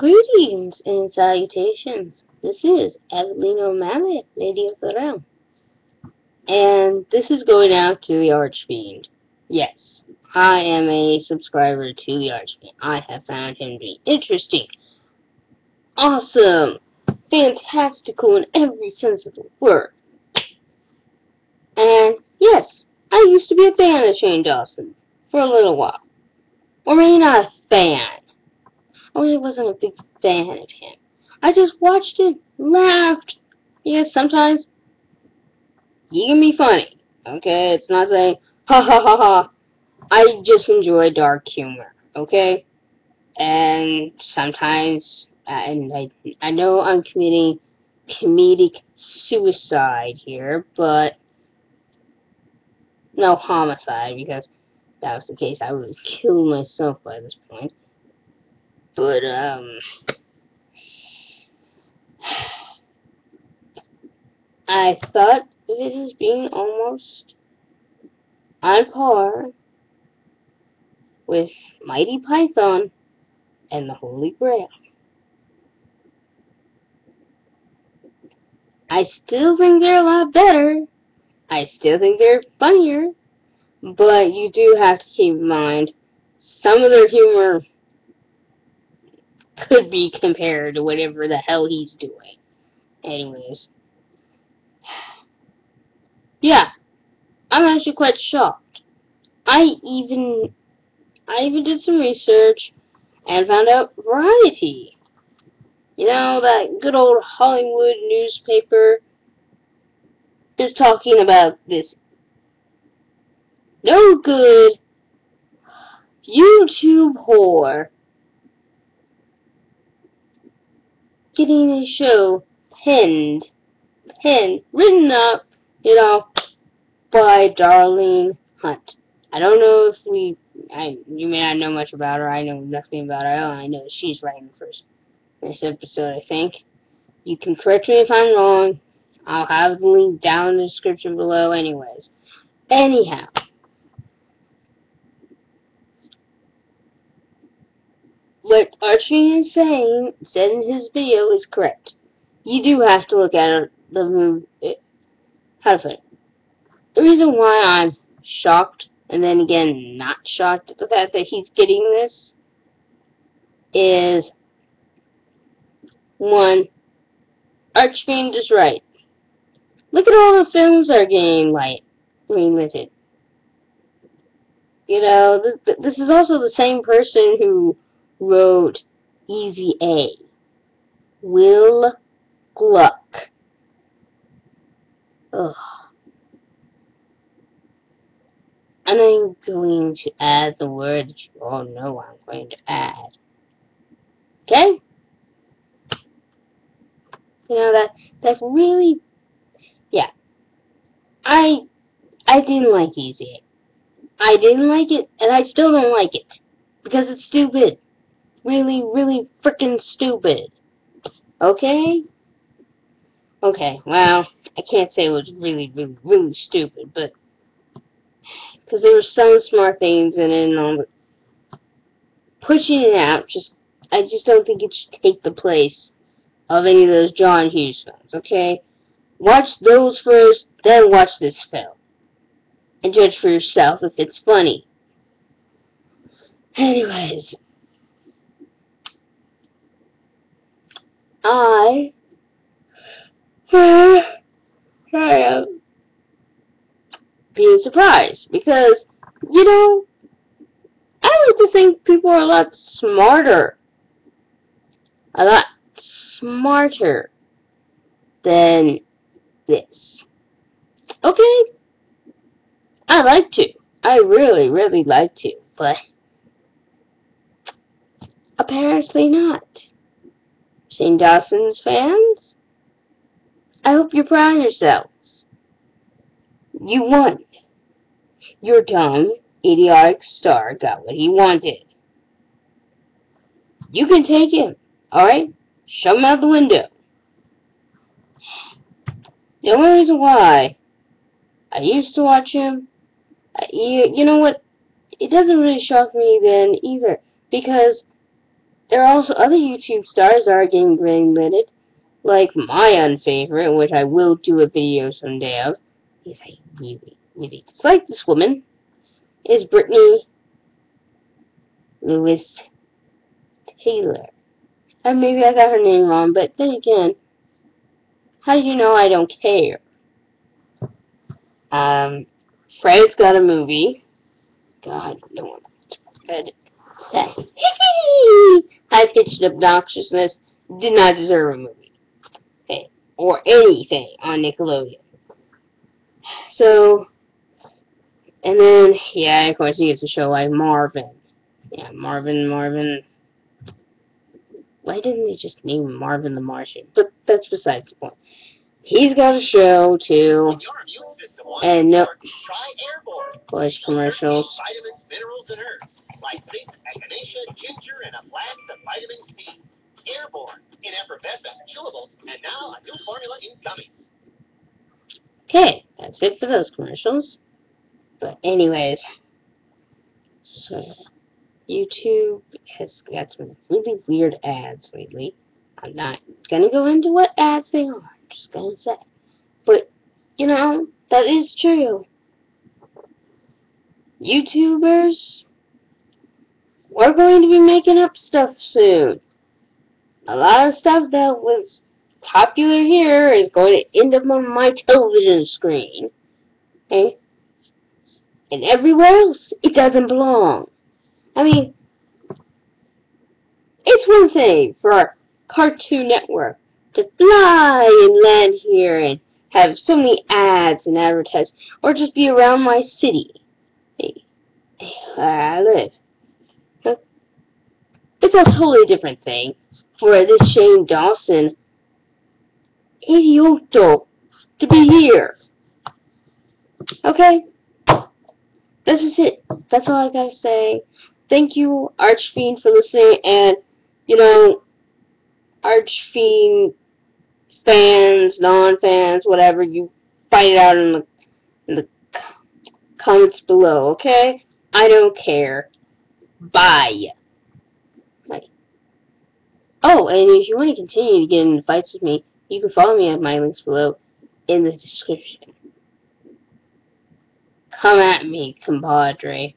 Greetings and salutations. This is Eveleen O'Malley, Lady of the Realm. And this is going out to the Archfiend. Yes, I am a subscriber to the Archfiend. I have found him to be interesting, awesome, fantastical in every sense of the word. And yes, I used to be a fan of Shane Dawson for a little while. Or maybe not a fan. Oh, I really wasn't a big fan of him. I just watched it, laughed. Yes, sometimes he can be funny. Okay, it's not saying ha ha ha ha. I just enjoy dark humor. Okay, and sometimes, and I I know I'm committing comedic suicide here, but no homicide because that was the case I would have killed myself by this point. But um I thought it as being almost on par with Monty Python and the Holy Grail. I still think they're a lot better. I still think they're funnier. But you do have to keep in mind, some of their humor could be compared to whatever the hell he's doing. Anyways. Yeah. I'm actually quite shocked. I even I even did some research and found out Variety. You know, that good old Hollywood newspaper is talking about this no good YouTube whore getting a show penned, penned, written up, you know, by Darlene Hunt. I don't know if we, I, you may not know much about her. I know nothing about her. I know she's writing the first, first episode, I think. You can correct me if I'm wrong. I'll have the link down in the description below anyways. Anyhow. What Archie is saying, said in his video, is correct. You do have to look at the movie. How to put it? The reason why I'm shocked, and then again not shocked at the fact that he's getting this, is one, Archfiend is right. Look at all the films that are getting light remitted. You know, th th this is also the same person who wrote Easy A. Will Gluck. Ugh. And I'm going to add the word that you all know I'm going to add. Okay? You know, that, that's really, yeah. I, I didn't like Easy I didn't like it, and I still don't like it. Because it's stupid. Really, really freaking stupid. Okay? Okay, well, I can't say it was really, really, really stupid, but... Because there were some smart things and all, but... Pushing it out, just... I just don't think it should take the place of any of those John Hughes films, okay? Watch those first, then watch this film. And judge for yourself if it's funny. Anyways. I am being surprised because, you know, I like to think people are a lot smarter. A lot smarter than this. Okay? I like to. I really, really like to, but apparently not. Shane Dawson's fans? I hope you're proud of yourselves. You won. Your dumb, idiotic star got what he wanted. You can take him, alright? Shove him out the window. The only reason why I used to watch him, you, you know what? It doesn't really shock me then either, because there are also other YouTube stars that are getting greenlit, like my unfavorite, which I will do a video someday of, because I really, really dislike this woman, is Brittani Louise Taylor. And maybe I got her name wrong, but then again, how do you know I don't care? Um, Fred's got a movie. God, no one wants Fred. High-pitched obnoxiousness did not deserve a movie. Okay. Or anything on Nickelodeon. So, and then, yeah, of course, he gets a show like Marvin. Yeah, Marvin, Marvin. Why didn't they just name Marvin the Martian? But that's besides the point. He's got a show too. And no Bush commercials. Vitamins, minerals, and herbs like zinc, echinacea, ginger, and a blast of vitamin C. Airborne in effervescent chewables, and now a new formula in gummies. Okay, that's it for those commercials. But anyways, so YouTube has got some really weird ads lately. I'm not gonna go into what ads they are. I'm just gonna say, but you know that is true. YouTubers, we're going to be making up stuff soon. A lot of stuff that was popular here is going to end up on my television screen. Okay? And everywhere else, it doesn't belong. I mean, it's one thing for our Cartoon Network to fly and land here and have so many ads and advertisements, or just be around my city, eh, where I live. It's a totally different thing for this Shane Dawson idioto to be here. Okay? This is it. That's all I gotta say. Thank you, Archfiend, for listening, and, you know, Archfiend fans, non-fans, whatever, you fight it out in the, in the comments below, okay? I don't care. Bye. Bye. Oh, and if you want to continue to get in fights with me, you can follow me at my links below in the description. Come at me, compadre.